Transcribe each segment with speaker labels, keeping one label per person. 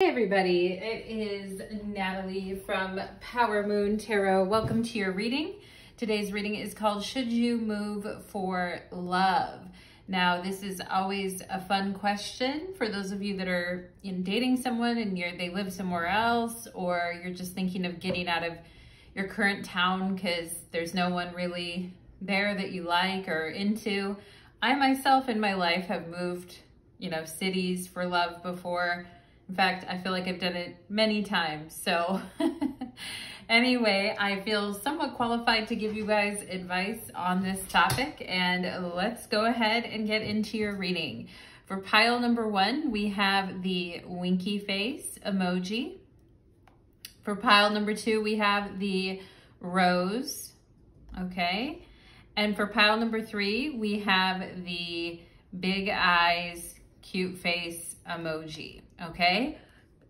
Speaker 1: Hey everybody, it is Natalie from Power Moon Tarot. Welcome to your reading. Today's reading is called Should You Move for Love? Now, this is always a fun question for those of you that are in dating someone and you're, they live somewhere else, or you're just thinking of getting out of your current town because there's no one really there that you like or into. I myself in my life have moved, you know, cities for love before in fact, I feel like I've done it many times. So anyway, I feel somewhat qualified to give you guys advice on this topic and let's go ahead and get into your reading. For pile number one, we have the winky face emoji. For pile number two, we have the rose, okay? And for pile number three, we have the big eyes, cute face emoji okay?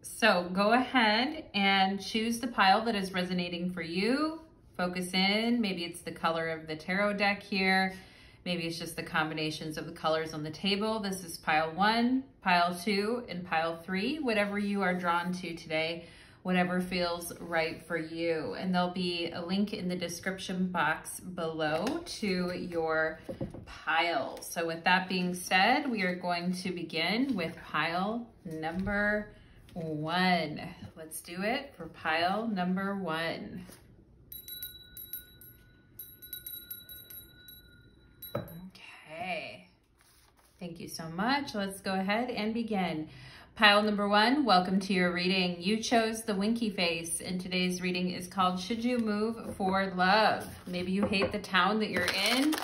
Speaker 1: So go ahead and choose the pile that is resonating for you. Focus in, maybe it's the color of the tarot deck here. Maybe it's just the combinations of the colors on the table. This is pile one, pile two, and pile three, whatever you are drawn to today, whatever feels right for you. And there'll be a link in the description box below to your pile. So with that being said, we are going to begin with pile number one. Let's do it for pile number one. Okay. Thank you so much. Let's go ahead and begin. Pile number one, welcome to your reading. You chose the winky face and today's reading is called Should You Move for Love? Maybe you hate the town that you're in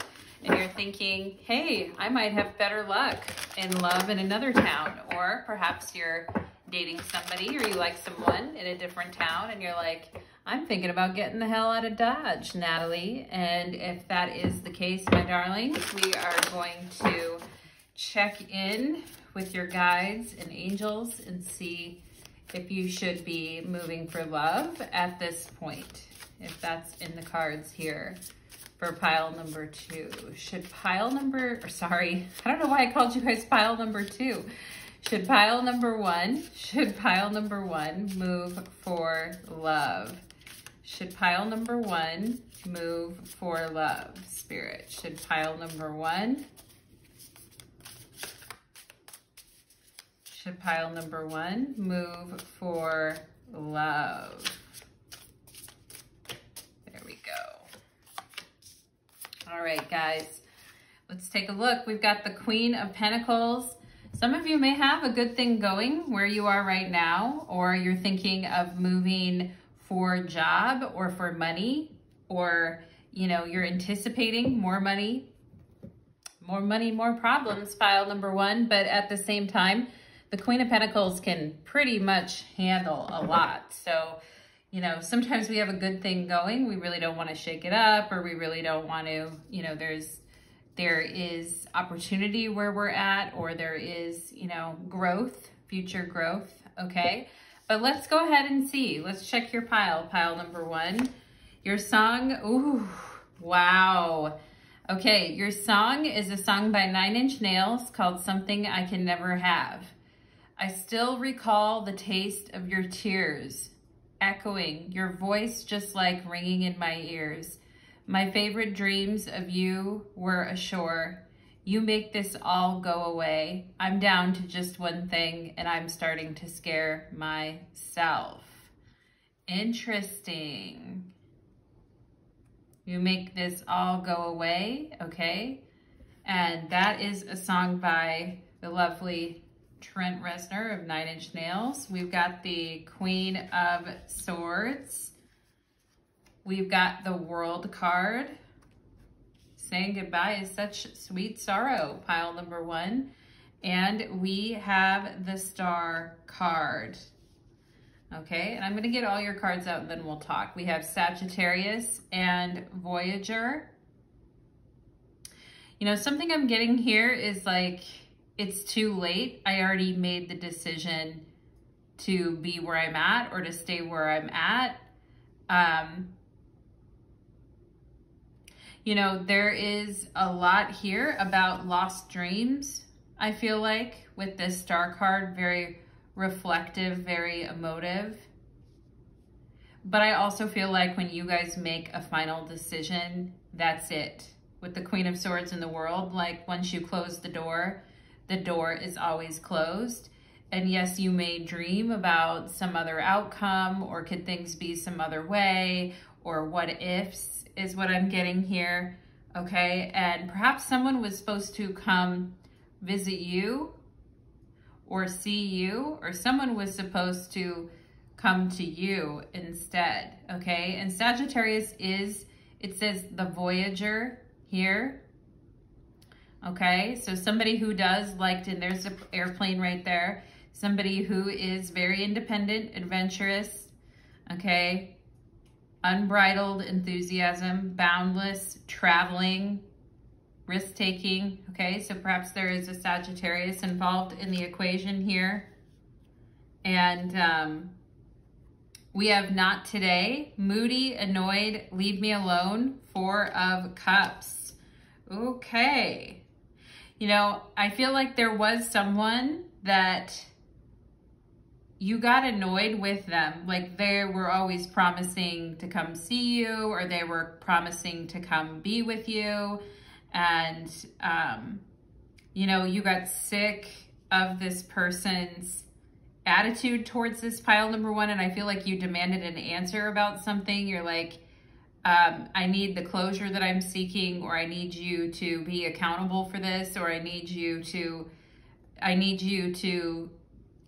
Speaker 1: and you're thinking, hey, I might have better luck in love in another town. Or perhaps you're dating somebody or you like someone in a different town and you're like, I'm thinking about getting the hell out of Dodge, Natalie. And if that is the case, my darling, we are going to check in with your guides and angels and see if you should be moving for love at this point, if that's in the cards here for pile number two. Should pile number, or sorry, I don't know why I called you guys pile number two. Should pile number one, should pile number one move for love? Should pile number one move for love, spirit? Should pile number one, should pile number one move for love? There we go. All right, guys, let's take a look. We've got the Queen of Pentacles. Some of you may have a good thing going where you are right now, or you're thinking of moving for job or for money, or, you know, you're anticipating more money, more money, more problems, file number one. But at the same time, the Queen of Pentacles can pretty much handle a lot. So you know, sometimes we have a good thing going. We really don't want to shake it up or we really don't want to, you know, there's, there is opportunity where we're at or there is, you know, growth, future growth. Okay. But let's go ahead and see. Let's check your pile, pile number one. Your song, ooh, wow. Okay, your song is a song by Nine Inch Nails called Something I Can Never Have. I still recall the taste of your tears echoing, your voice just like ringing in my ears. My favorite dreams of you were ashore. You make this all go away. I'm down to just one thing and I'm starting to scare myself. Interesting. You make this all go away, okay? And that is a song by the lovely Trent Reznor of Nine Inch Nails. We've got the Queen of Swords. We've got the World card. Saying goodbye is such sweet sorrow, pile number one. And we have the Star card. Okay, and I'm going to get all your cards out and then we'll talk. We have Sagittarius and Voyager. You know, something I'm getting here is like it's too late. I already made the decision to be where I'm at or to stay where I'm at. Um, you know, there is a lot here about lost dreams, I feel like, with this star card, very reflective, very emotive. But I also feel like when you guys make a final decision, that's it. With the Queen of Swords in the world, like once you close the door, the door is always closed. And yes, you may dream about some other outcome or could things be some other way or what ifs is what I'm getting here. Okay. And perhaps someone was supposed to come visit you or see you or someone was supposed to come to you instead. Okay. And Sagittarius is, it says the Voyager here. Okay. So somebody who does like, and there's an airplane right there somebody who is very independent, adventurous, okay, unbridled enthusiasm, boundless, traveling, risk-taking, okay? So perhaps there is a Sagittarius involved in the equation here. And um, we have not today, moody, annoyed, leave me alone, four of cups. Okay. You know, I feel like there was someone that you got annoyed with them. Like they were always promising to come see you or they were promising to come be with you. And, um, you know, you got sick of this person's attitude towards this pile number one. And I feel like you demanded an answer about something. You're like, um, I need the closure that I'm seeking, or I need you to be accountable for this, or I need you to, I need you to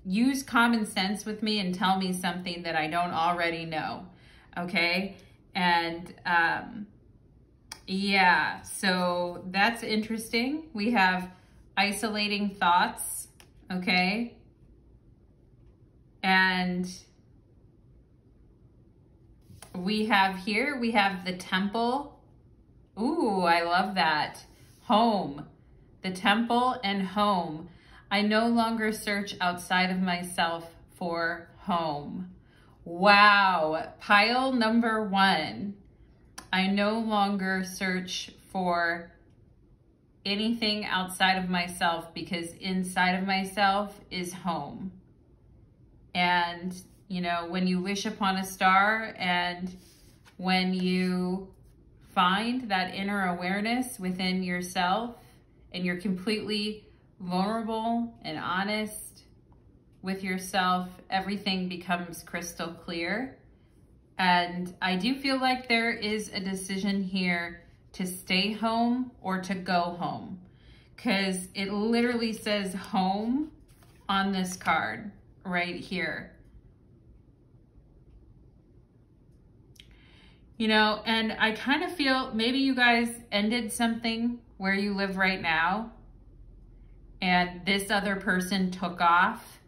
Speaker 1: use common sense with me and tell me something that I don't already know. Okay. And, um, yeah, so that's interesting. We have isolating thoughts. Okay. And we have here, we have the temple. Ooh, I love that. Home. The temple and home. I no longer search outside of myself for home. Wow. Pile number one. I no longer search for anything outside of myself because inside of myself is home. And, you know, when you wish upon a star and when you find that inner awareness within yourself and you're completely vulnerable and honest with yourself, everything becomes crystal clear. And I do feel like there is a decision here to stay home or to go home because it literally says home on this card right here. You know, and I kind of feel maybe you guys ended something where you live right now and this other person took off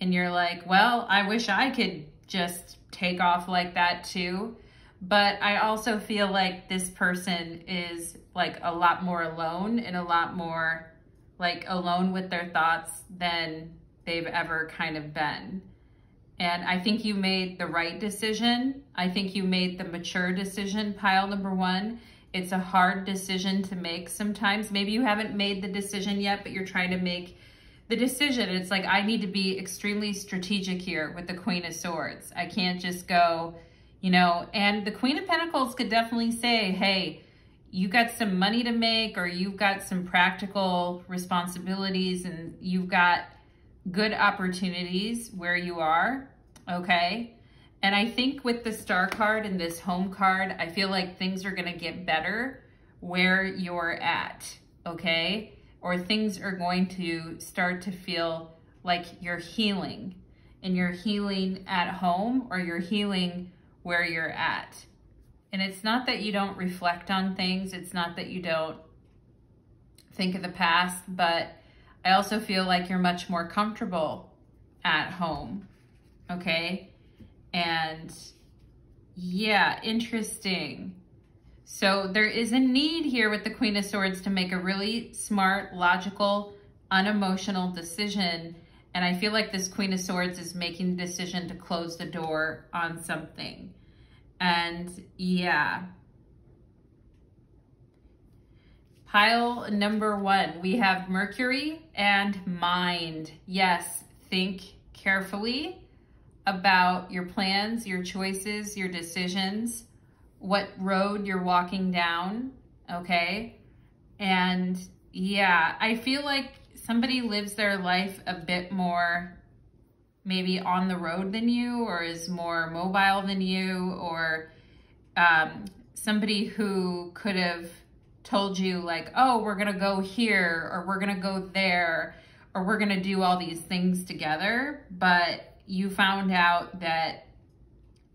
Speaker 1: and you're like, well, I wish I could just take off like that too. But I also feel like this person is like a lot more alone and a lot more like alone with their thoughts than they've ever kind of been. And I think you made the right decision. I think you made the mature decision, pile number one. It's a hard decision to make sometimes. Maybe you haven't made the decision yet, but you're trying to make the decision. It's like, I need to be extremely strategic here with the Queen of Swords. I can't just go, you know, and the Queen of Pentacles could definitely say, hey, you got some money to make or you've got some practical responsibilities and you've got good opportunities where you are, okay? And I think with the star card and this home card, I feel like things are going to get better where you're at, okay? Or things are going to start to feel like you're healing and you're healing at home or you're healing where you're at. And it's not that you don't reflect on things. It's not that you don't think of the past, but I also feel like you're much more comfortable at home, okay? And yeah, interesting. So there is a need here with the Queen of Swords to make a really smart, logical, unemotional decision. And I feel like this Queen of Swords is making the decision to close the door on something. And yeah. Pile number one, we have Mercury and mind. Yes, think carefully about your plans, your choices, your decisions, what road you're walking down, okay? And yeah, I feel like somebody lives their life a bit more maybe on the road than you or is more mobile than you or um, somebody who could have told you like, oh, we're going to go here or we're going to go there or we're going to do all these things together. But you found out that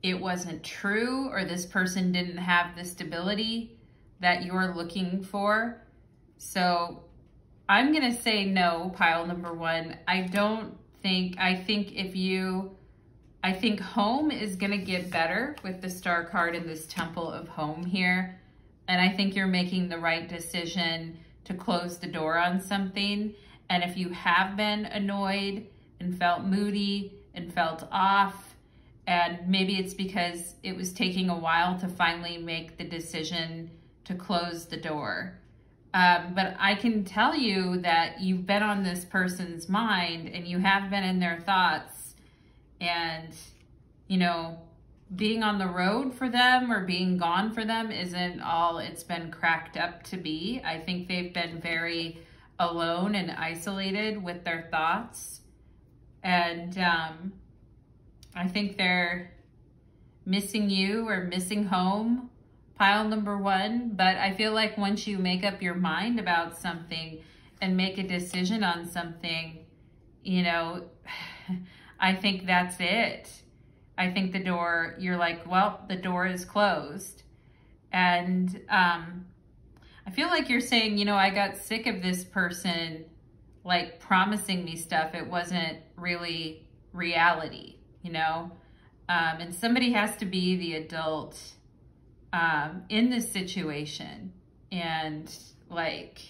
Speaker 1: it wasn't true or this person didn't have the stability that you're looking for. So I'm going to say no, pile number one. I don't think, I think if you, I think home is going to get better with the star card in this temple of home here. And I think you're making the right decision to close the door on something. And if you have been annoyed and felt moody and felt off, and maybe it's because it was taking a while to finally make the decision to close the door. Um, but I can tell you that you've been on this person's mind and you have been in their thoughts and, you know, being on the road for them or being gone for them isn't all it's been cracked up to be. I think they've been very alone and isolated with their thoughts. And um, I think they're missing you or missing home pile number one. But I feel like once you make up your mind about something and make a decision on something, you know, I think that's it. I think the door, you're like, well, the door is closed. And um, I feel like you're saying, you know, I got sick of this person like promising me stuff. It wasn't really reality, you know? Um, and somebody has to be the adult um, in this situation and like,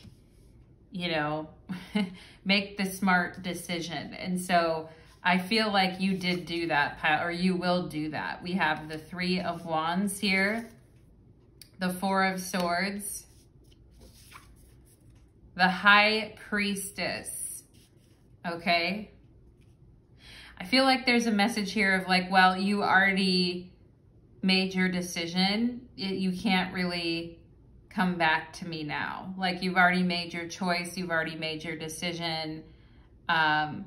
Speaker 1: you know, make the smart decision. And so I feel like you did do that, or you will do that. We have the Three of Wands here, the Four of Swords, the High Priestess, okay? I feel like there's a message here of like, well, you already made your decision, you can't really come back to me now. Like you've already made your choice, you've already made your decision. Um,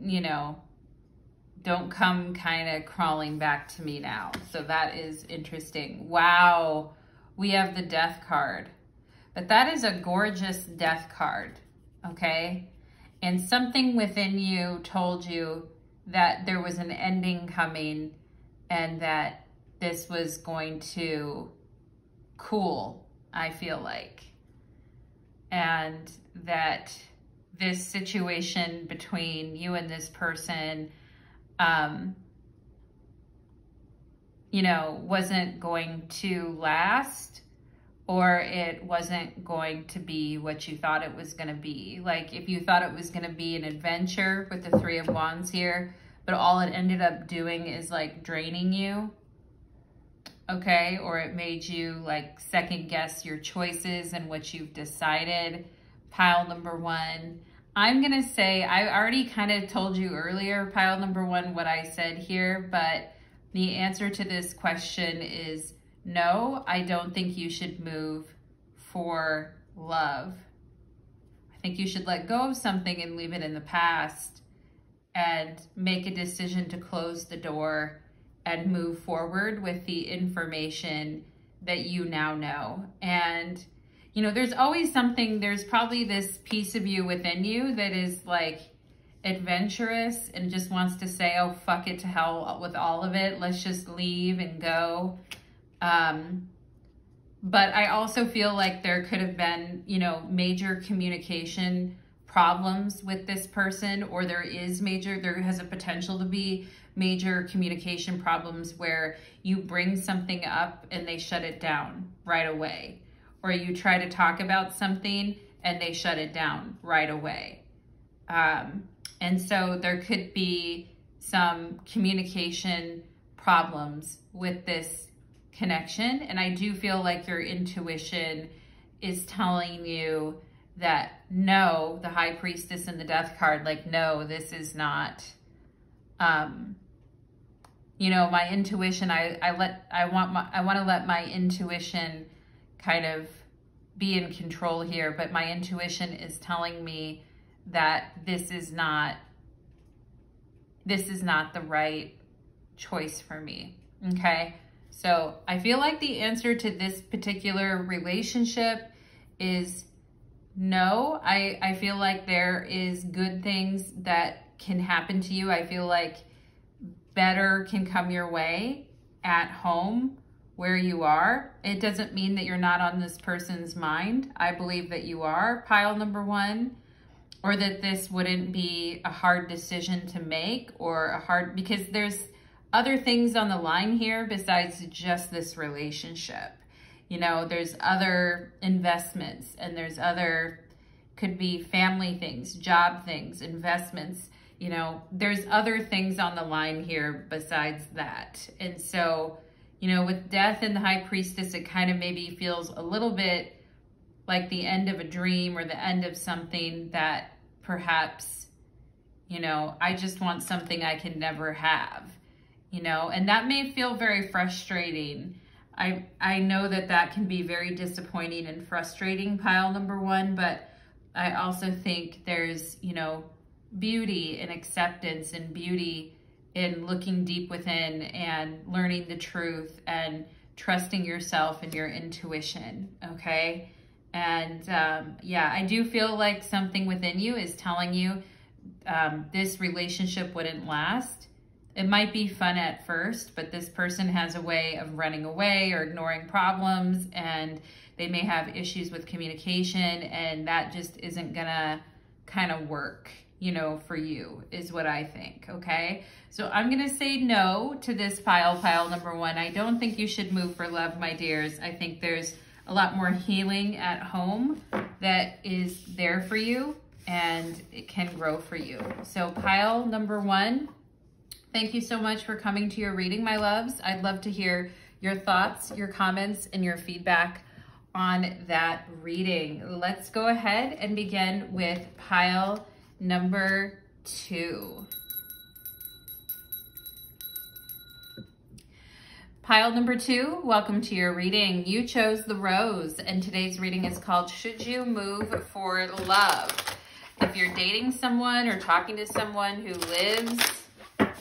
Speaker 1: you know, don't come kind of crawling back to me now. So that is interesting. Wow, we have the death card. But that is a gorgeous death card, okay? And something within you told you that there was an ending coming and that this was going to cool, I feel like. And that this situation between you and this person, um, you know, wasn't going to last or it wasn't going to be what you thought it was going to be. Like if you thought it was going to be an adventure with the Three of Wands here, but all it ended up doing is like draining you okay? Or it made you like second guess your choices and what you've decided. Pile number one. I'm gonna say, I already kind of told you earlier, pile number one, what I said here, but the answer to this question is no, I don't think you should move for love. I think you should let go of something and leave it in the past and make a decision to close the door and move forward with the information that you now know. And, you know, there's always something, there's probably this piece of you within you that is like adventurous and just wants to say, oh, fuck it to hell with all of it. Let's just leave and go. Um, but I also feel like there could have been, you know, major communication problems with this person or there is major, there has a potential to be major communication problems where you bring something up and they shut it down right away. Or you try to talk about something and they shut it down right away. Um, and so there could be some communication problems with this connection. And I do feel like your intuition is telling you that no, the high priestess and the death card, like, no, this is not um, you know, my intuition, I, I let, I want my, I want to let my intuition kind of be in control here, but my intuition is telling me that this is not, this is not the right choice for me. Okay. So I feel like the answer to this particular relationship is no. I, I feel like there is good things that can happen to you. I feel like better can come your way at home where you are. It doesn't mean that you're not on this person's mind. I believe that you are pile number one or that this wouldn't be a hard decision to make or a hard, because there's other things on the line here besides just this relationship. You know, there's other investments and there's other, could be family things, job things, investments. You know, there's other things on the line here besides that. And so, you know, with death and the high priestess, it kind of maybe feels a little bit like the end of a dream or the end of something that perhaps, you know, I just want something I can never have, you know, and that may feel very frustrating. I, I know that that can be very disappointing and frustrating, pile number one, but I also think there's, you know, beauty and acceptance and beauty in looking deep within and learning the truth and trusting yourself and your intuition, okay? And um, yeah, I do feel like something within you is telling you um, this relationship wouldn't last. It might be fun at first, but this person has a way of running away or ignoring problems and they may have issues with communication and that just isn't gonna kind of work you know, for you is what I think, okay? So I'm gonna say no to this pile, pile number one. I don't think you should move for love, my dears. I think there's a lot more healing at home that is there for you and it can grow for you. So pile number one, thank you so much for coming to your reading, my loves. I'd love to hear your thoughts, your comments, and your feedback on that reading. Let's go ahead and begin with pile number two. Pile number two, welcome to your reading. You chose the rose, and today's reading is called Should You Move for Love? If you're dating someone or talking to someone who lives,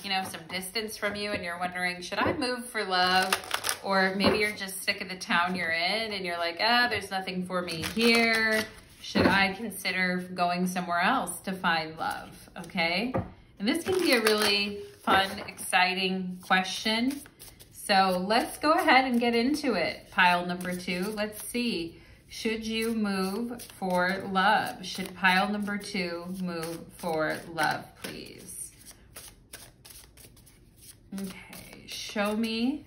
Speaker 1: you know, some distance from you and you're wondering, should I move for love? Or maybe you're just sick of the town you're in and you're like, ah, there's nothing for me here should I consider going somewhere else to find love? Okay. And this can be a really fun, exciting question. So let's go ahead and get into it. Pile number two, let's see. Should you move for love? Should pile number two move for love, please? Okay, show me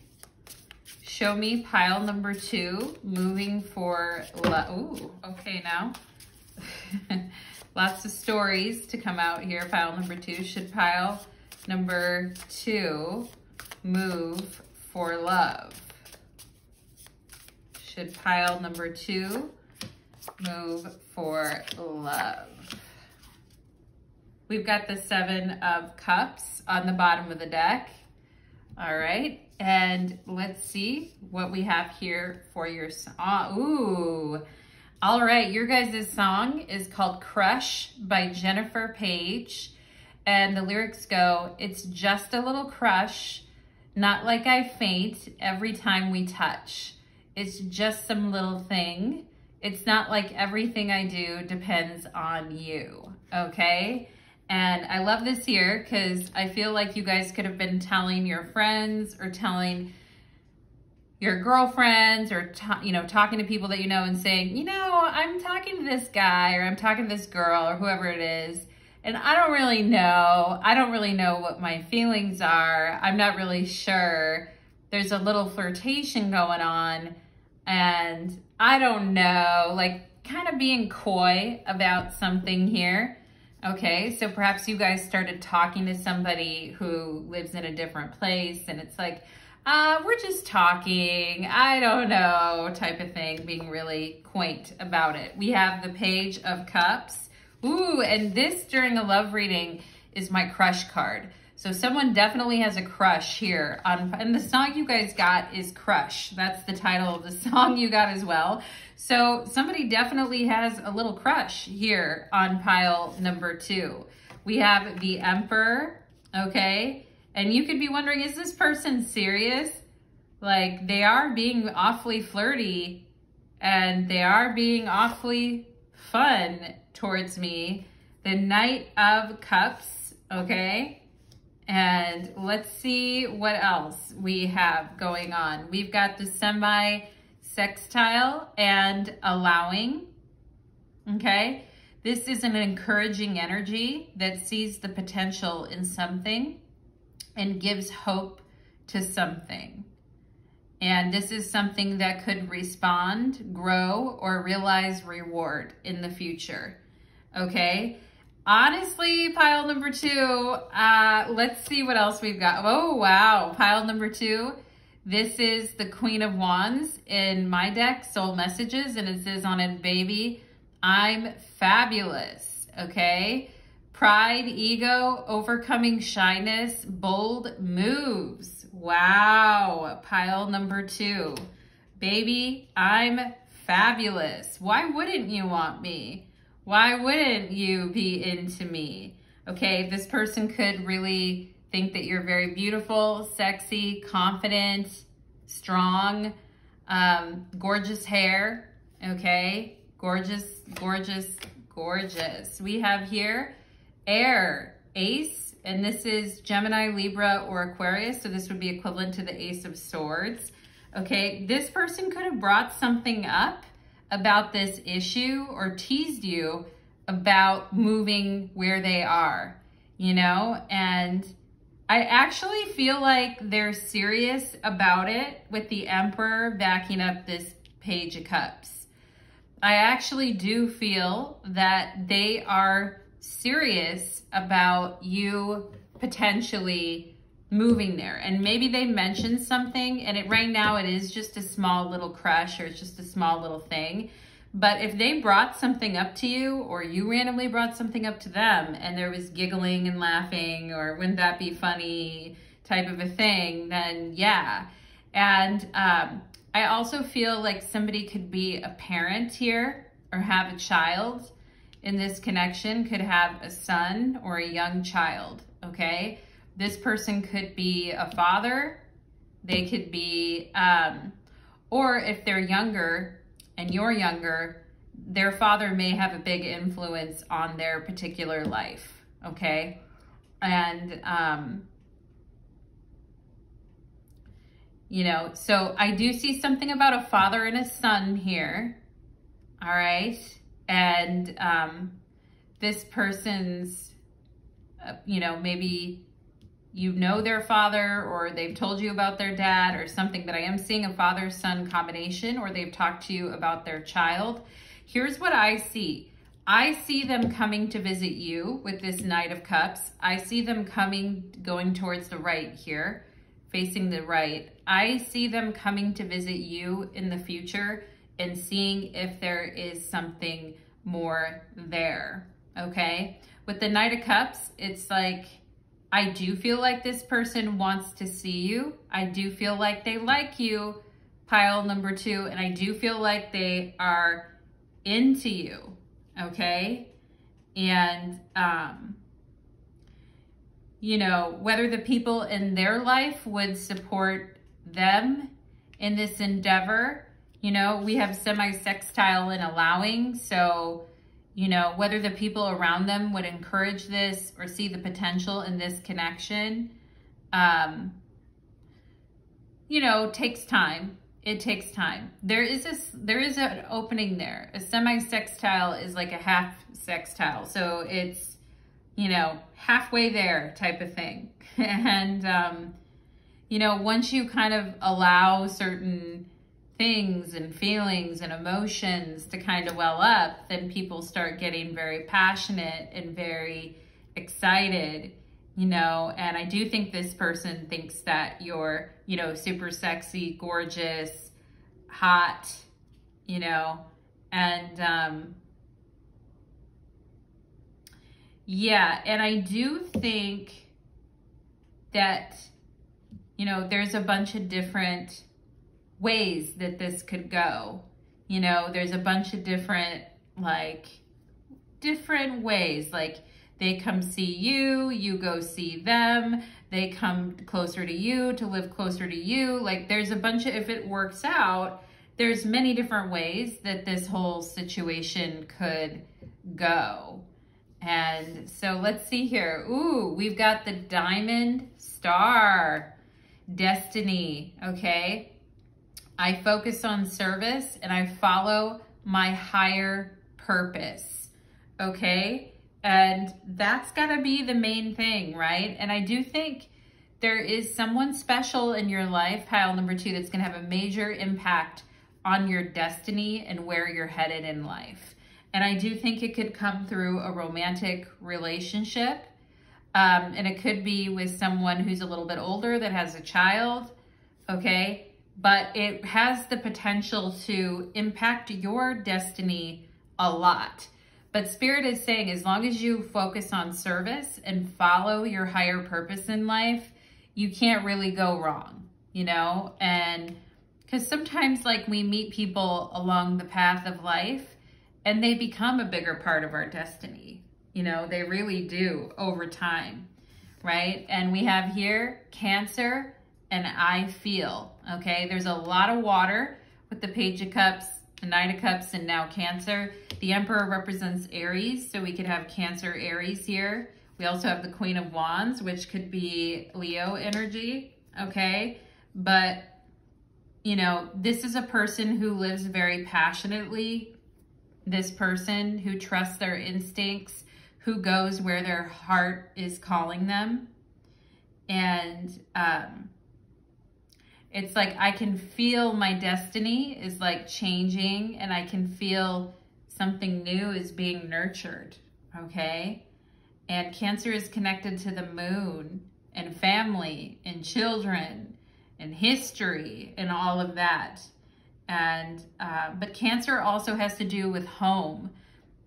Speaker 1: Show me pile number two, moving for love. Ooh, okay now. Lots of stories to come out here. Pile number two. Should pile number two move for love? Should pile number two move for love? We've got the Seven of Cups on the bottom of the deck. All right. And let's see what we have here for your song. Ooh. All right, your guys' song is called Crush by Jennifer Paige. And the lyrics go, it's just a little crush, not like I faint every time we touch. It's just some little thing. It's not like everything I do depends on you, okay? And I love this here because I feel like you guys could have been telling your friends or telling your girlfriends or, you know, talking to people that you know and saying, you know, I'm talking to this guy or I'm talking to this girl or whoever it is. And I don't really know. I don't really know what my feelings are. I'm not really sure. There's a little flirtation going on and I don't know, like kind of being coy about something here. Okay, so perhaps you guys started talking to somebody who lives in a different place and it's like, uh, we're just talking, I don't know, type of thing, being really quaint about it. We have the Page of Cups. Ooh, and this during a love reading is my crush card. So someone definitely has a crush here on, and the song you guys got is Crush. That's the title of the song you got as well. So somebody definitely has a little crush here on pile number two. We have the Emperor, okay? And you could be wondering, is this person serious? Like they are being awfully flirty and they are being awfully fun towards me. The Knight of Cups, okay? And let's see what else we have going on. We've got the semi-sextile and allowing, okay? This is an encouraging energy that sees the potential in something and gives hope to something. And this is something that could respond, grow, or realize reward in the future. Okay? Honestly, pile number two, uh, let's see what else we've got. Oh, wow. Pile number two. This is the Queen of Wands in my deck, Soul Messages, and it says on it, baby, I'm fabulous, okay? Pride, ego, overcoming shyness, bold moves. Wow, pile number two. Baby, I'm fabulous. Why wouldn't you want me? Why wouldn't you be into me? Okay, this person could really think that you're very beautiful, sexy, confident, strong, um, gorgeous hair, okay? Gorgeous, gorgeous, gorgeous. We have here air, ace, and this is Gemini, Libra, or Aquarius. So this would be equivalent to the ace of swords. Okay, this person could have brought something up about this issue or teased you about moving where they are, you know? And I actually feel like they're serious about it with the Emperor backing up this Page of Cups. I actually do feel that they are serious about you potentially moving there. And maybe they mentioned something and it right now it is just a small little crush or it's just a small little thing. But if they brought something up to you or you randomly brought something up to them and there was giggling and laughing or wouldn't that be funny type of a thing, then yeah. And um, I also feel like somebody could be a parent here or have a child in this connection, could have a son or a young child, okay? This person could be a father, they could be, um, or if they're younger and you're younger, their father may have a big influence on their particular life, okay? And, um, you know, so I do see something about a father and a son here, all right? And um, this person's, uh, you know, maybe you know their father or they've told you about their dad or something, but I am seeing a father-son combination or they've talked to you about their child. Here's what I see. I see them coming to visit you with this Knight of Cups. I see them coming, going towards the right here, facing the right. I see them coming to visit you in the future and seeing if there is something more there, okay? With the Knight of Cups, it's like, I do feel like this person wants to see you. I do feel like they like you, pile number two, and I do feel like they are into you, okay? And, um, you know, whether the people in their life would support them in this endeavor, you know, we have semi-sextile and allowing, so you know, whether the people around them would encourage this or see the potential in this connection, um, you know, takes time. It takes time. There is a, there is an opening there. A semi-sextile is like a half sextile. So it's, you know, halfway there type of thing. and, um, you know, once you kind of allow certain things and feelings and emotions to kind of well up, then people start getting very passionate and very excited, you know, and I do think this person thinks that you're, you know, super sexy, gorgeous, hot, you know, and, um, yeah, and I do think that, you know, there's a bunch of different ways that this could go. You know, there's a bunch of different, like, different ways. Like, they come see you, you go see them, they come closer to you to live closer to you. Like, there's a bunch of, if it works out, there's many different ways that this whole situation could go. And so let's see here. Ooh, we've got the diamond star, destiny, okay? I focus on service and I follow my higher purpose, okay? And that's gotta be the main thing, right? And I do think there is someone special in your life, pile number two, that's gonna have a major impact on your destiny and where you're headed in life. And I do think it could come through a romantic relationship. Um, and it could be with someone who's a little bit older that has a child, okay? But it has the potential to impact your destiny a lot. But Spirit is saying as long as you focus on service and follow your higher purpose in life, you can't really go wrong, you know? And because sometimes like we meet people along the path of life and they become a bigger part of our destiny. You know, they really do over time, right? And we have here Cancer and I feel, okay? There's a lot of water with the Page of Cups, the Knight of Cups, and now Cancer. The Emperor represents Aries, so we could have Cancer Aries here. We also have the Queen of Wands, which could be Leo energy, okay? But, you know, this is a person who lives very passionately this person who trusts their instincts, who goes where their heart is calling them. And um, it's like I can feel my destiny is like changing and I can feel something new is being nurtured, okay? And Cancer is connected to the moon and family and children and history and all of that. And, uh, but cancer also has to do with home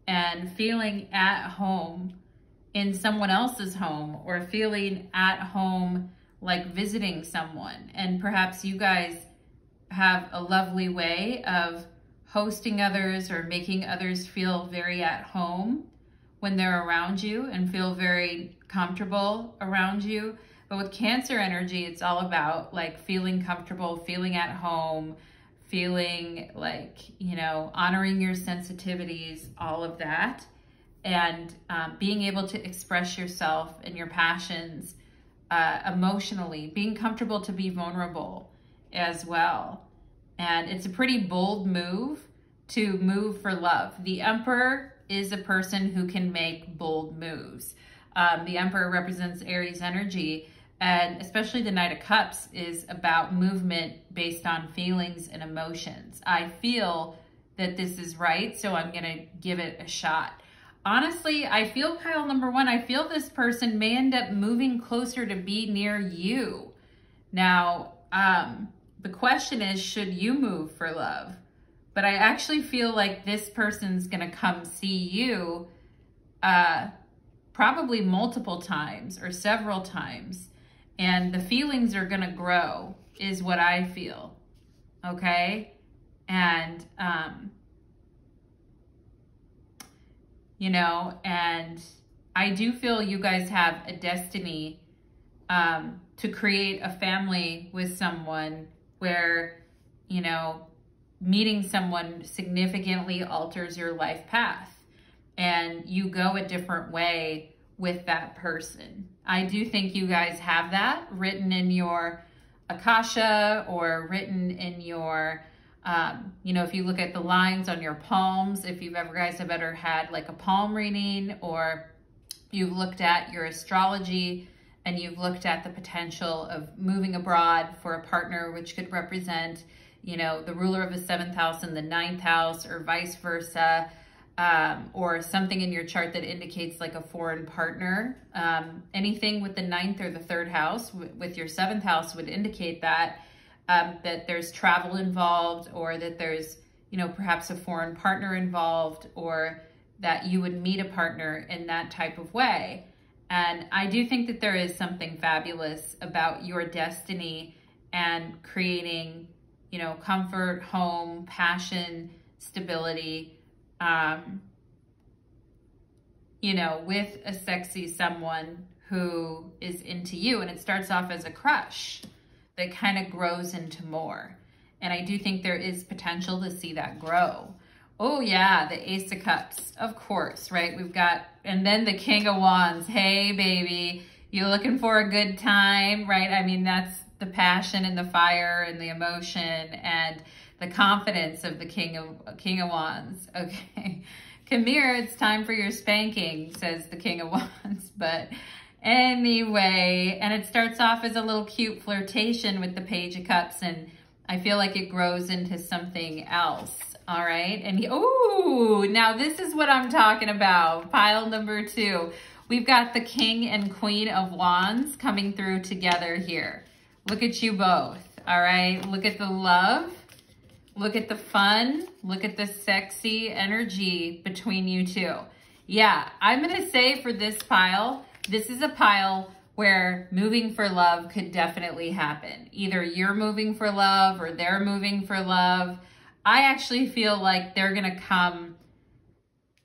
Speaker 1: and feeling at home in someone else's home or feeling at home like visiting someone. And perhaps you guys have a lovely way of hosting others or making others feel very at home when they're around you and feel very comfortable around you. But with cancer energy, it's all about like feeling comfortable, feeling at home, feeling like, you know, honoring your sensitivities, all of that, and um, being able to express yourself and your passions uh, emotionally, being comfortable to be vulnerable as well. And it's a pretty bold move to move for love. The Emperor is a person who can make bold moves. Um, the Emperor represents Aries energy and especially the Knight of Cups is about movement based on feelings and emotions. I feel that this is right, so I'm going to give it a shot. Honestly, I feel pile number one, I feel this person may end up moving closer to be near you. Now, um, the question is, should you move for love? But I actually feel like this person's going to come see you uh, probably multiple times or several times and the feelings are going to grow is what I feel. Okay? And, um, you know, and I do feel you guys have a destiny um, to create a family with someone where, you know, meeting someone significantly alters your life path and you go a different way with that person. I do think you guys have that written in your Akasha or written in your, um, you know, if you look at the lines on your palms, if you've ever guys have ever had like a palm reading or you've looked at your astrology and you've looked at the potential of moving abroad for a partner, which could represent, you know, the ruler of the seventh house and the ninth house or vice versa um, or something in your chart that indicates like a foreign partner. Um, anything with the ninth or the third house with your seventh house would indicate that, um, that there's travel involved or that there's, you know, perhaps a foreign partner involved or that you would meet a partner in that type of way. And I do think that there is something fabulous about your destiny and creating, you know, comfort, home, passion, stability, um, you know, with a sexy someone who is into you. And it starts off as a crush that kind of grows into more. And I do think there is potential to see that grow. Oh yeah, the Ace of Cups, of course, right? We've got, and then the King of Wands. Hey, baby, you looking for a good time, right? I mean, that's the passion and the fire and the emotion and the confidence of the King of King of Wands. Okay, come here, it's time for your spanking, says the King of Wands. But anyway, and it starts off as a little cute flirtation with the Page of Cups, and I feel like it grows into something else. All right, and oh, now this is what I'm talking about. Pile number two. We've got the King and Queen of Wands coming through together here. Look at you both, all right? Look at the love. Look at the fun. Look at the sexy energy between you two. Yeah, I'm going to say for this pile, this is a pile where moving for love could definitely happen. Either you're moving for love or they're moving for love. I actually feel like they're going to come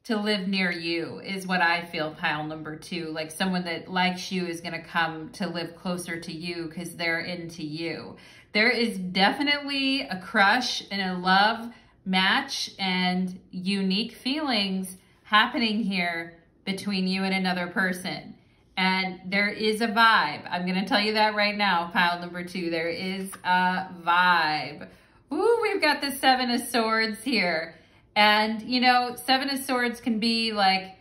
Speaker 1: to live near you is what I feel pile number two. Like someone that likes you is going to come to live closer to you because they're into you. There is definitely a crush and a love match and unique feelings happening here between you and another person. And there is a vibe. I'm going to tell you that right now, pile number two. There is a vibe. Ooh, we've got the Seven of Swords here. And, you know, Seven of Swords can be like,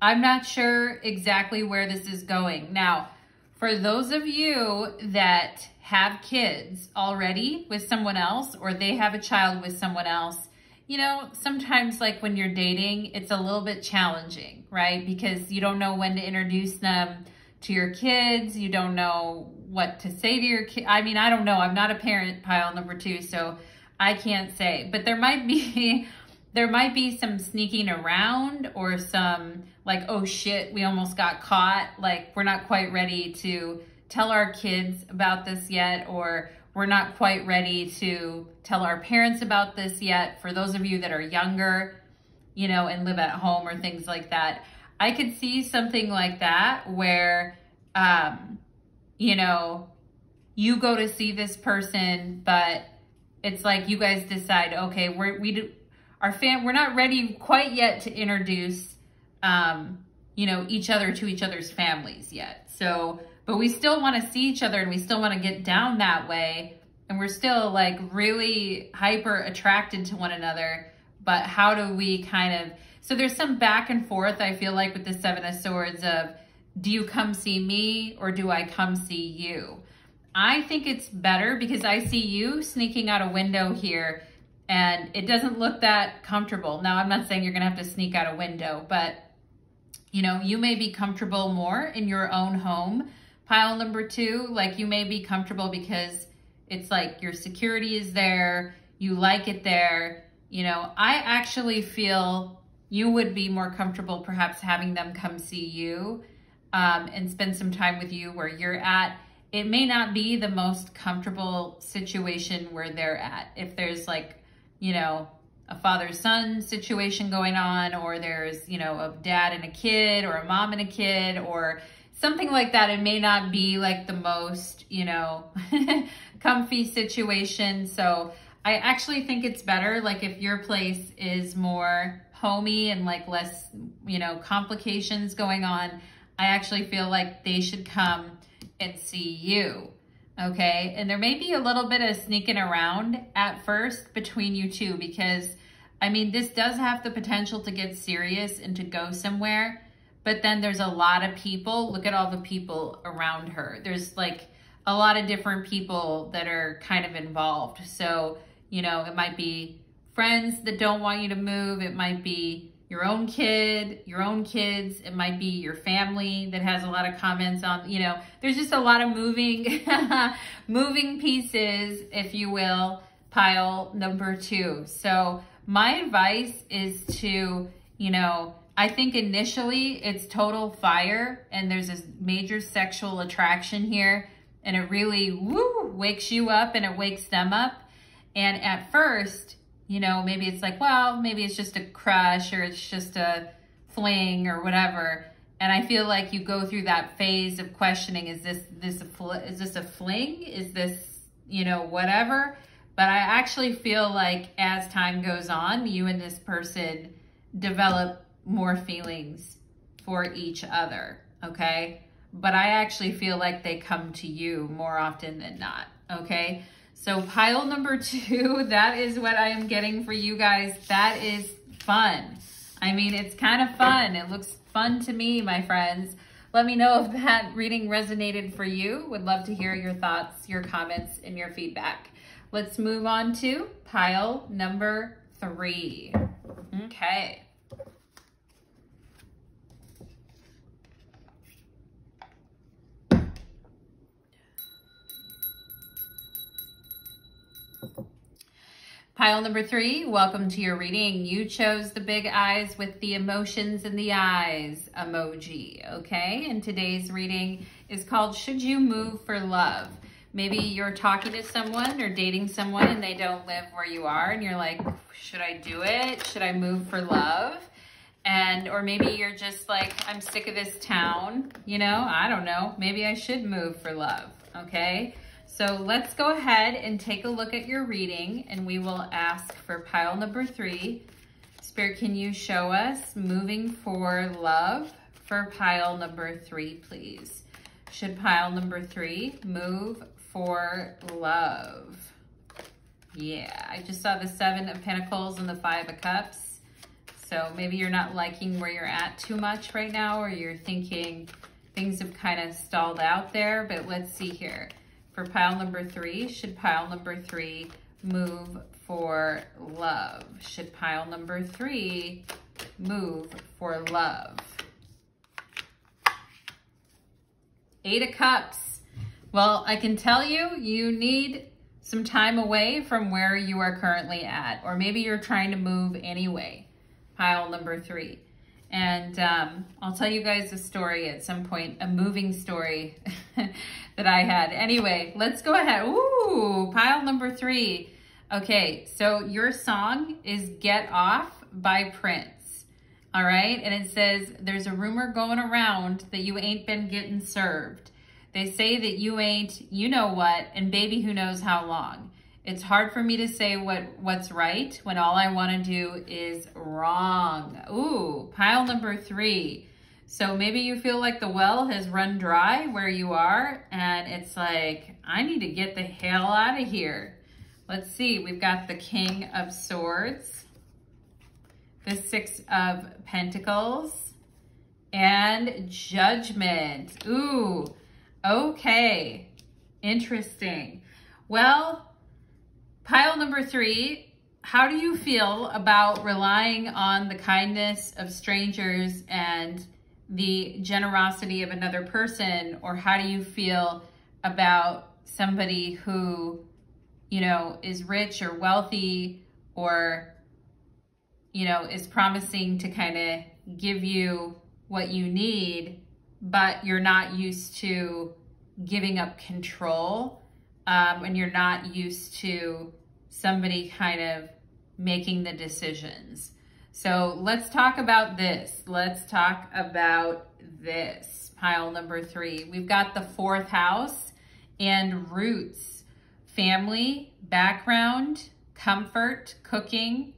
Speaker 1: I'm not sure exactly where this is going. Now, for those of you that have kids already with someone else or they have a child with someone else, you know, sometimes like when you're dating, it's a little bit challenging, right? Because you don't know when to introduce them to your kids. You don't know what to say to your kid. I mean, I don't know. I'm not a parent pile number two, so I can't say. But there might be there might be some sneaking around or some like, oh shit, we almost got caught. Like we're not quite ready to tell our kids about this yet, or we're not quite ready to tell our parents about this yet. For those of you that are younger, you know, and live at home or things like that, I could see something like that where, um, you know, you go to see this person, but it's like you guys decide, okay, we're, we do, our fam we're not ready quite yet to introduce um, you know each other to each other's families yet so but we still want to see each other and we still want to get down that way and we're still like really hyper attracted to one another but how do we kind of so there's some back and forth i feel like with the seven of swords of do you come see me or do i come see you i think it's better because i see you sneaking out a window here and it doesn't look that comfortable. Now, I'm not saying you're gonna have to sneak out a window, but you know, you may be comfortable more in your own home. Pile number two, like you may be comfortable because it's like your security is there, you like it there. You know, I actually feel you would be more comfortable perhaps having them come see you um, and spend some time with you where you're at. It may not be the most comfortable situation where they're at. If there's like you know, a father-son situation going on, or there's, you know, a dad and a kid, or a mom and a kid, or something like that. It may not be like the most, you know, comfy situation. So I actually think it's better, like if your place is more homey and like less, you know, complications going on, I actually feel like they should come and see you okay? And there may be a little bit of sneaking around at first between you two because, I mean, this does have the potential to get serious and to go somewhere, but then there's a lot of people. Look at all the people around her. There's like a lot of different people that are kind of involved. So, you know, it might be friends that don't want you to move. It might be your own kid, your own kids. It might be your family that has a lot of comments on, you know, there's just a lot of moving, moving pieces, if you will, pile number two. So my advice is to, you know, I think initially it's total fire and there's this major sexual attraction here and it really woo, wakes you up and it wakes them up. And at first, you know, maybe it's like, well, maybe it's just a crush or it's just a fling or whatever. And I feel like you go through that phase of questioning, is this, this a, is this a fling? Is this, you know, whatever? But I actually feel like as time goes on, you and this person develop more feelings for each other, okay? But I actually feel like they come to you more often than not, okay? So pile number two, that is what I am getting for you guys. That is fun. I mean, it's kind of fun. It looks fun to me, my friends. Let me know if that reading resonated for you. Would love to hear your thoughts, your comments, and your feedback. Let's move on to pile number three. Okay. Pile number three, welcome to your reading. You chose the big eyes with the emotions in the eyes emoji, okay? And today's reading is called Should You Move for Love? Maybe you're talking to someone or dating someone and they don't live where you are and you're like, should I do it? Should I move for love? And, or maybe you're just like, I'm sick of this town, you know? I don't know. Maybe I should move for love, okay? So let's go ahead and take a look at your reading and we will ask for pile number three. Spirit, can you show us moving for love for pile number three, please? Should pile number three move for love? Yeah, I just saw the Seven of Pentacles and the Five of Cups. So maybe you're not liking where you're at too much right now or you're thinking things have kind of stalled out there, but let's see here for pile number three, should pile number three move for love? Should pile number three move for love? Eight of Cups. Well, I can tell you, you need some time away from where you are currently at, or maybe you're trying to move anyway. Pile number three. And um, I'll tell you guys a story at some point, a moving story that I had. Anyway, let's go ahead. Ooh, pile number three. Okay, so your song is Get Off by Prince. All right, and it says, there's a rumor going around that you ain't been getting served. They say that you ain't, you know what, and baby who knows how long. It's hard for me to say what, what's right when all I want to do is wrong. Ooh, pile number three. So maybe you feel like the well has run dry where you are and it's like, I need to get the hell out of here. Let's see, we've got the King of Swords, the Six of Pentacles, and Judgment. Ooh, okay, interesting. Well, Pile number three, how do you feel about relying on the kindness of strangers and the generosity of another person? Or how do you feel about somebody who, you know, is rich or wealthy or, you know, is promising to kind of give you what you need, but you're not used to giving up control um, and you're not used to somebody kind of making the decisions. So let's talk about this. Let's talk about this. Pile number three. We've got the fourth house and roots. Family, background, comfort, cooking,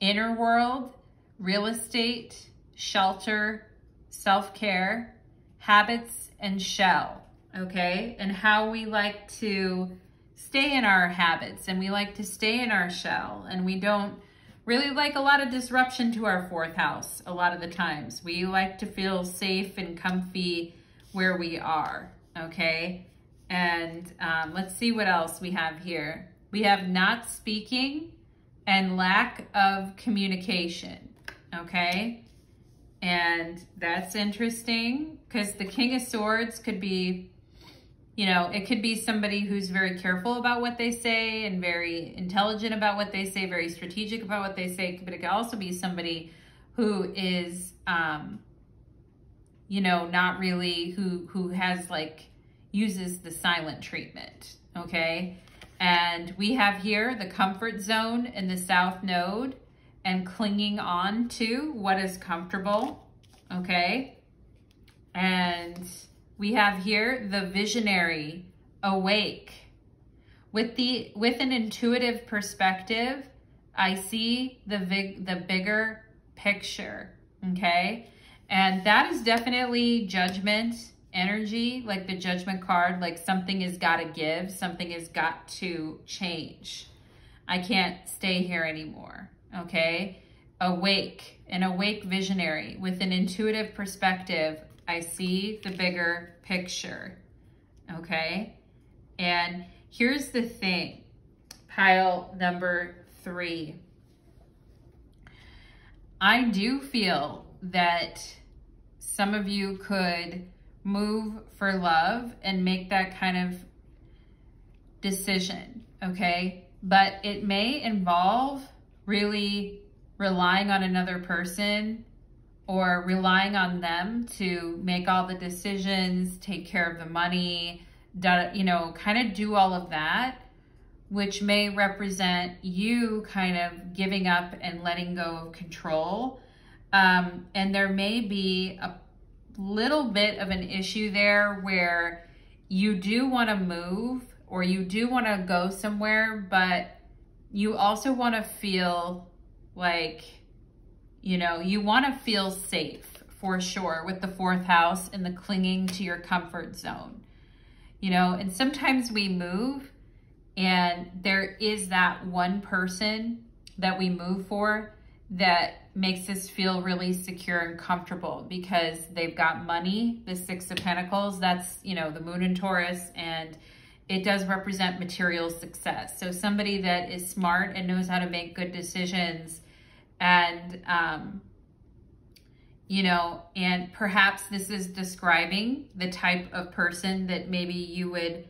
Speaker 1: inner world, real estate, shelter, self-care, habits, and shell okay? And how we like to stay in our habits and we like to stay in our shell and we don't really like a lot of disruption to our fourth house a lot of the times. We like to feel safe and comfy where we are, okay? And um, let's see what else we have here. We have not speaking and lack of communication, okay? And that's interesting because the King of Swords could be you know, it could be somebody who's very careful about what they say and very intelligent about what they say, very strategic about what they say, but it could also be somebody who is, um, you know, not really, who, who has like, uses the silent treatment, okay? And we have here the comfort zone in the south node and clinging on to what is comfortable, okay? And we have here the visionary, awake. With the with an intuitive perspective, I see the big the bigger picture, okay? And that is definitely judgment energy, like the judgment card, like something has got to give, something has got to change. I can't stay here anymore, okay? Awake, an awake visionary with an intuitive perspective. I see the bigger picture, okay? And here's the thing, pile number three. I do feel that some of you could move for love and make that kind of decision, okay? But it may involve really relying on another person or relying on them to make all the decisions, take care of the money, you know, kind of do all of that, which may represent you kind of giving up and letting go of control. Um, and there may be a little bit of an issue there where you do want to move or you do want to go somewhere, but you also want to feel like, you know, you want to feel safe for sure with the fourth house and the clinging to your comfort zone. You know, and sometimes we move and there is that one person that we move for that makes us feel really secure and comfortable because they've got money, the Six of Pentacles, that's, you know, the moon in Taurus, and it does represent material success. So somebody that is smart and knows how to make good decisions and, um, you know, and perhaps this is describing the type of person that maybe you would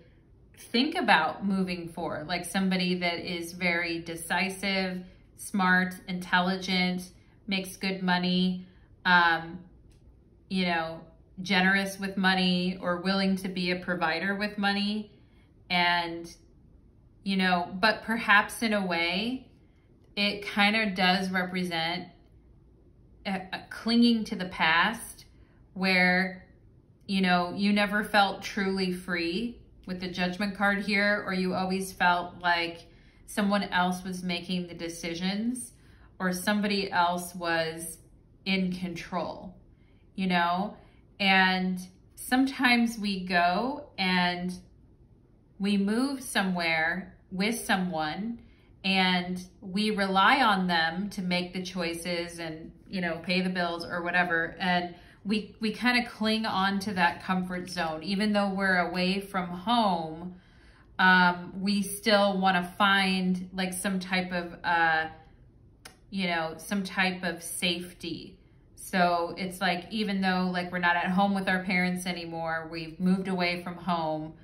Speaker 1: think about moving for, like somebody that is very decisive, smart, intelligent, makes good money, um, you know, generous with money or willing to be a provider with money. And, you know, but perhaps in a way, it kind of does represent a, a clinging to the past where, you know, you never felt truly free with the judgment card here, or you always felt like someone else was making the decisions or somebody else was in control, you know? And sometimes we go and we move somewhere with someone and we rely on them to make the choices and, you know, pay the bills or whatever. And we, we kind of cling on to that comfort zone, even though we're away from home um, we still want to find like some type of, uh, you know, some type of safety. So it's like, even though like we're not at home with our parents anymore, we've moved away from home,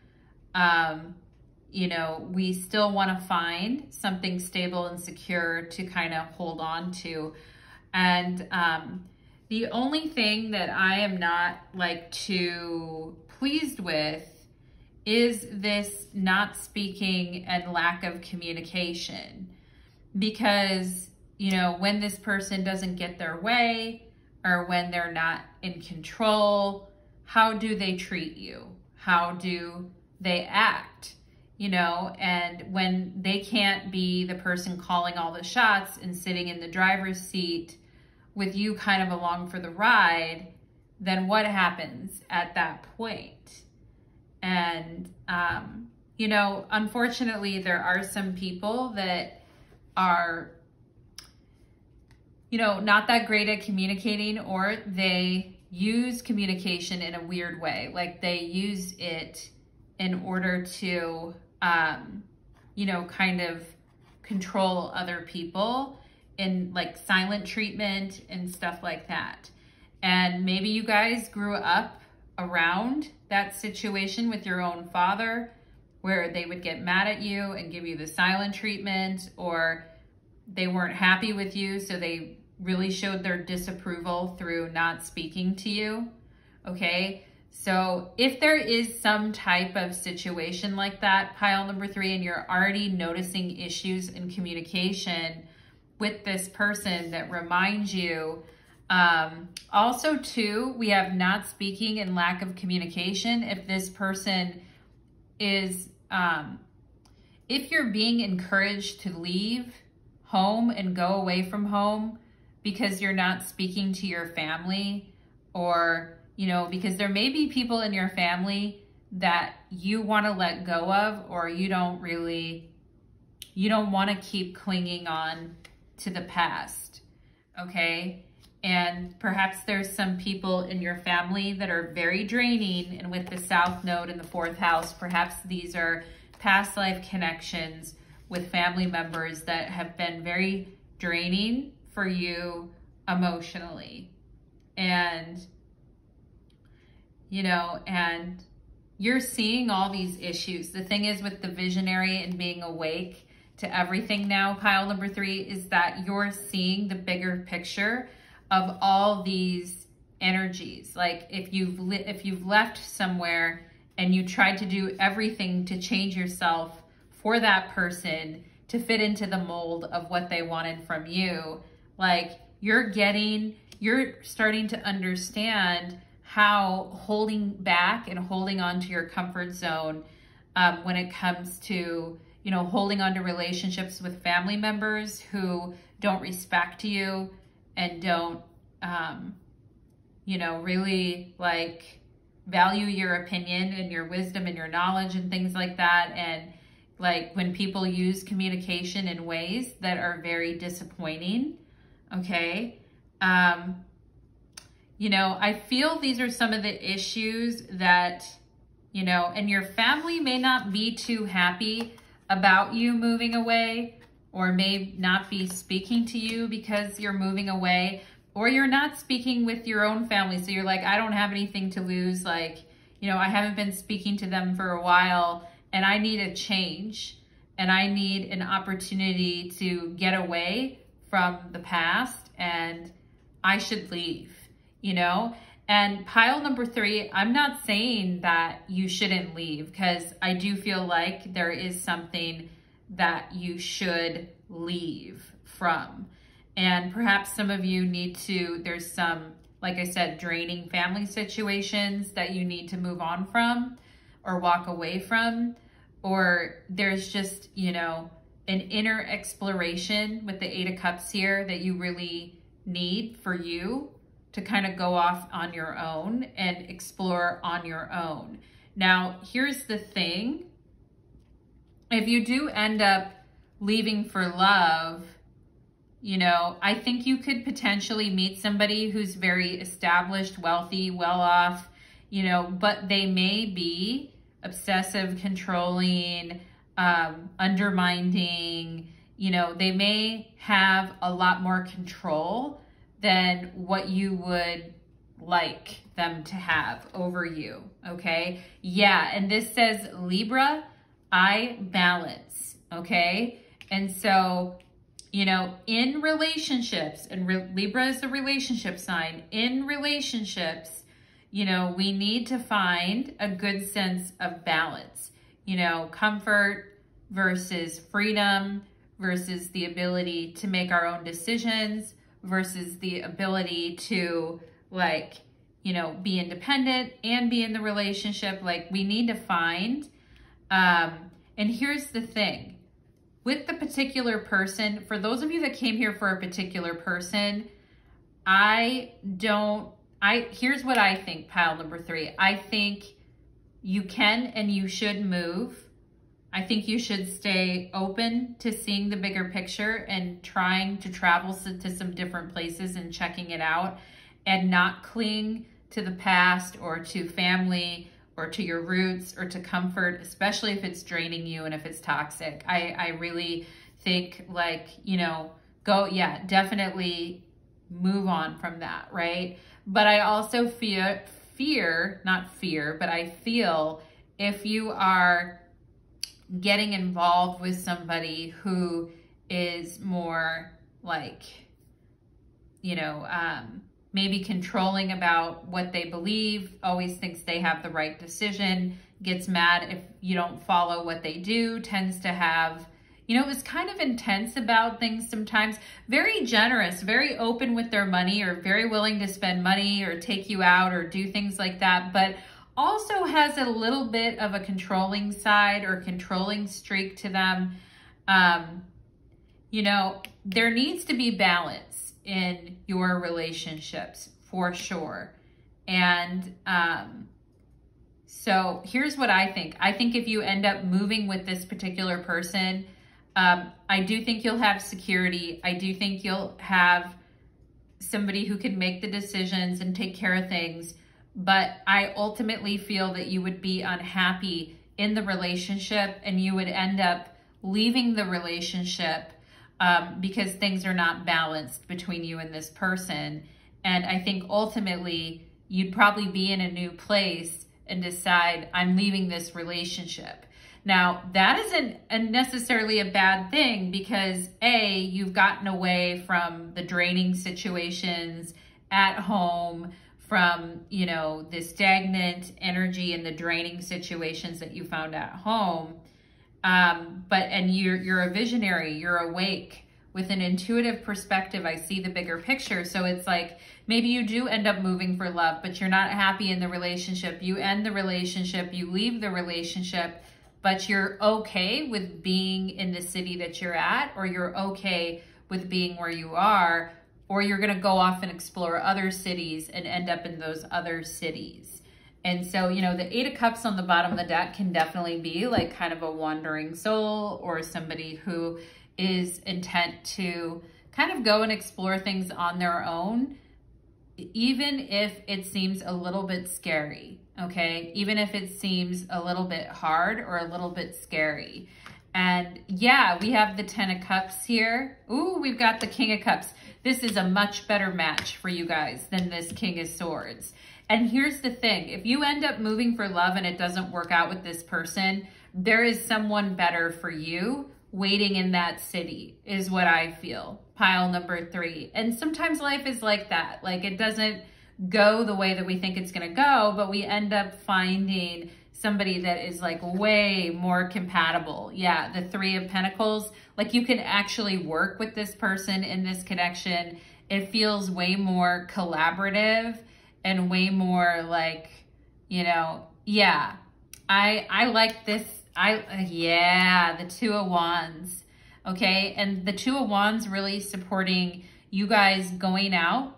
Speaker 1: um, you know, we still want to find something stable and secure to kind of hold on to. And um, the only thing that I am not like too pleased with is this not speaking and lack of communication? Because, you know, when this person doesn't get their way or when they're not in control, how do they treat you? How do they act? You know, and when they can't be the person calling all the shots and sitting in the driver's seat with you kind of along for the ride, then what happens at that point? And, um, you know, unfortunately, there are some people that are, you know, not that great at communicating or they use communication in a weird way. Like they use it in order to, um, you know, kind of control other people in like silent treatment and stuff like that. And maybe you guys grew up around that situation with your own father where they would get mad at you and give you the silent treatment or they weren't happy with you so they really showed their disapproval through not speaking to you. Okay. So if there is some type of situation like that, pile number three, and you're already noticing issues in communication with this person that reminds you, um, also too, we have not speaking and lack of communication. If this person is, um, if you're being encouraged to leave home and go away from home because you're not speaking to your family or you know, because there may be people in your family that you want to let go of or you don't really, you don't want to keep clinging on to the past, okay? And perhaps there's some people in your family that are very draining and with the South Node in the fourth house, perhaps these are past life connections with family members that have been very draining for you emotionally. And you know, and you're seeing all these issues. The thing is with the visionary and being awake to everything now, pile number three, is that you're seeing the bigger picture of all these energies. Like if you've if you've left somewhere and you tried to do everything to change yourself for that person to fit into the mold of what they wanted from you, like you're getting, you're starting to understand how holding back and holding on to your comfort zone um, when it comes to, you know, holding on to relationships with family members who don't respect you and don't, um, you know, really like value your opinion and your wisdom and your knowledge and things like that. And like when people use communication in ways that are very disappointing, okay? Um, you know, I feel these are some of the issues that, you know, and your family may not be too happy about you moving away or may not be speaking to you because you're moving away or you're not speaking with your own family. So you're like, I don't have anything to lose. Like, you know, I haven't been speaking to them for a while and I need a change and I need an opportunity to get away from the past and I should leave you know? And pile number three, I'm not saying that you shouldn't leave because I do feel like there is something that you should leave from. And perhaps some of you need to, there's some, like I said, draining family situations that you need to move on from or walk away from. Or there's just, you know, an inner exploration with the Eight of Cups here that you really need for you to kind of go off on your own and explore on your own. Now, here's the thing. If you do end up leaving for love, you know, I think you could potentially meet somebody who's very established, wealthy, well off, you know, but they may be obsessive, controlling, um, undermining, you know, they may have a lot more control than what you would like them to have over you, okay? Yeah, and this says Libra, I balance, okay? And so, you know, in relationships, and re Libra is the relationship sign, in relationships, you know, we need to find a good sense of balance, you know, comfort versus freedom versus the ability to make our own decisions, versus the ability to like, you know, be independent and be in the relationship. Like we need to find, um, and here's the thing with the particular person, for those of you that came here for a particular person, I don't, I, here's what I think, pile number three. I think you can and you should move I think you should stay open to seeing the bigger picture and trying to travel to some different places and checking it out and not cling to the past or to family or to your roots or to comfort, especially if it's draining you and if it's toxic. I, I really think like, you know, go, yeah, definitely move on from that, right? But I also fear, fear, not fear, but I feel if you are getting involved with somebody who is more like you know, um, maybe controlling about what they believe, always thinks they have the right decision, gets mad if you don't follow what they do, tends to have, you know, is kind of intense about things sometimes, very generous, very open with their money or very willing to spend money or take you out or do things like that, but also has a little bit of a controlling side or controlling streak to them. Um, you know, there needs to be balance in your relationships for sure. And um, so here's what I think. I think if you end up moving with this particular person, um, I do think you'll have security. I do think you'll have somebody who can make the decisions and take care of things but I ultimately feel that you would be unhappy in the relationship and you would end up leaving the relationship um, because things are not balanced between you and this person. And I think ultimately you'd probably be in a new place and decide, I'm leaving this relationship. Now, that isn't necessarily a bad thing because A, you've gotten away from the draining situations at home, from, you know, the stagnant energy and the draining situations that you found at home. Um, but, and you're, you're a visionary, you're awake with an intuitive perspective. I see the bigger picture. So it's like, maybe you do end up moving for love, but you're not happy in the relationship. You end the relationship, you leave the relationship, but you're okay with being in the city that you're at, or you're okay with being where you are, or you're going to go off and explore other cities and end up in those other cities. And so, you know, the Eight of Cups on the bottom of the deck can definitely be like kind of a wandering soul or somebody who is intent to kind of go and explore things on their own, even if it seems a little bit scary, okay? Even if it seems a little bit hard or a little bit scary. And yeah, we have the Ten of Cups here. Ooh, we've got the King of Cups. This is a much better match for you guys than this King of Swords. And here's the thing, if you end up moving for love and it doesn't work out with this person, there is someone better for you waiting in that city is what I feel. Pile number three. And sometimes life is like that. Like it doesn't go the way that we think it's going to go, but we end up finding somebody that is like way more compatible. Yeah, the three of pentacles, like you can actually work with this person in this connection. It feels way more collaborative and way more like, you know, yeah, I, I like this. I, yeah, the two of wands. Okay. And the two of wands really supporting you guys going out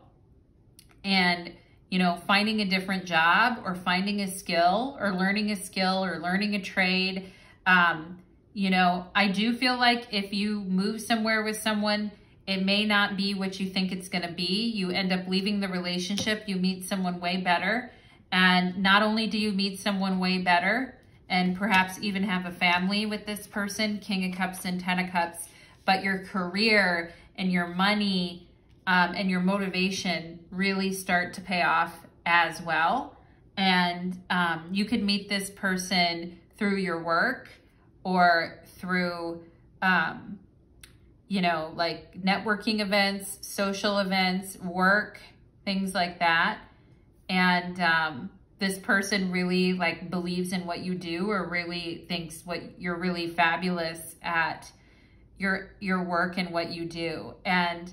Speaker 1: and you know, finding a different job or finding a skill or learning a skill or learning a trade. Um, you know, I do feel like if you move somewhere with someone, it may not be what you think it's going to be. You end up leaving the relationship, you meet someone way better. And not only do you meet someone way better and perhaps even have a family with this person, King of Cups and Ten of Cups, but your career and your money um, and your motivation really start to pay off as well. And um, you could meet this person through your work or through, um, you know, like networking events, social events, work, things like that. And um, this person really like believes in what you do or really thinks what you're really fabulous at your your work and what you do. And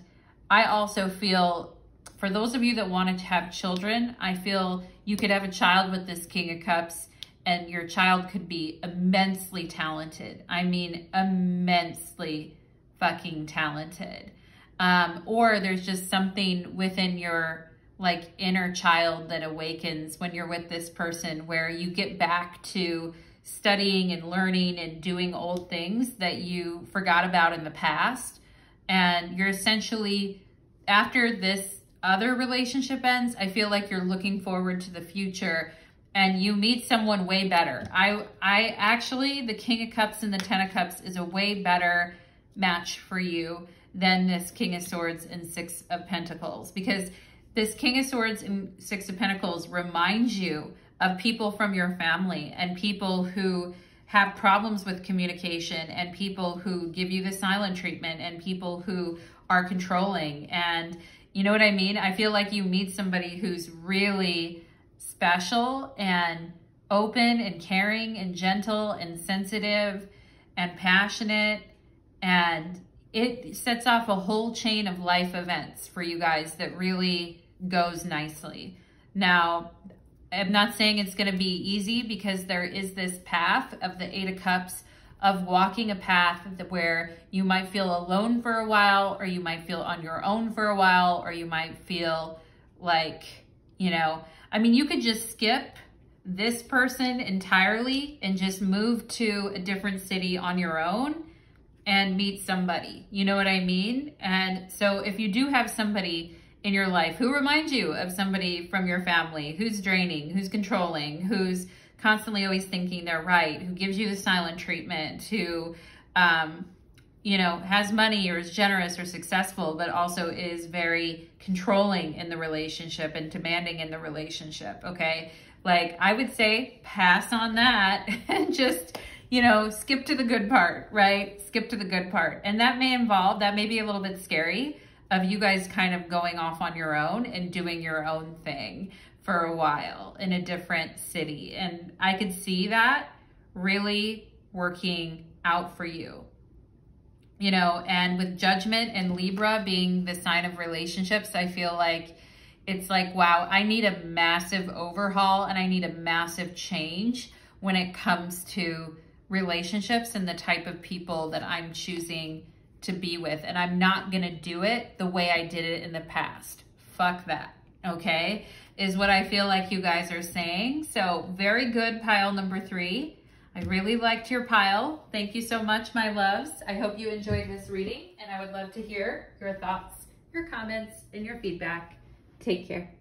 Speaker 1: I also feel, for those of you that wanted to have children, I feel you could have a child with this King of Cups and your child could be immensely talented. I mean, immensely fucking talented. Um, or there's just something within your like inner child that awakens when you're with this person where you get back to studying and learning and doing old things that you forgot about in the past and you're essentially, after this other relationship ends, I feel like you're looking forward to the future and you meet someone way better. I, I actually, the King of Cups and the Ten of Cups is a way better match for you than this King of Swords and Six of Pentacles because this King of Swords and Six of Pentacles reminds you of people from your family and people who have problems with communication and people who give you the silent treatment and people who are controlling and You know what I mean? I feel like you meet somebody who's really special and open and caring and gentle and sensitive and passionate and it sets off a whole chain of life events for you guys that really goes nicely. Now, I'm not saying it's going to be easy because there is this path of the Eight of Cups of walking a path where you might feel alone for a while or you might feel on your own for a while or you might feel like, you know, I mean, you could just skip this person entirely and just move to a different city on your own and meet somebody. You know what I mean? And so if you do have somebody in your life who reminds you of somebody from your family who's draining, who's controlling, who's constantly always thinking they're right, who gives you the silent treatment, who, um, you know, has money or is generous or successful, but also is very controlling in the relationship and demanding in the relationship, okay? Like, I would say pass on that and just you know, skip to the good part, right? Skip to the good part. And that may involve, that may be a little bit scary of you guys kind of going off on your own and doing your own thing for a while in a different city. And I could see that really working out for you. You know, and with judgment and Libra being the sign of relationships, I feel like it's like, wow, I need a massive overhaul and I need a massive change when it comes to relationships and the type of people that I'm choosing to be with. And I'm not going to do it the way I did it in the past. Fuck that. Okay. Is what I feel like you guys are saying. So very good pile number three. I really liked your pile. Thank you so much, my loves. I hope you enjoyed this reading and I would love to hear your thoughts, your comments, and your feedback. Take care.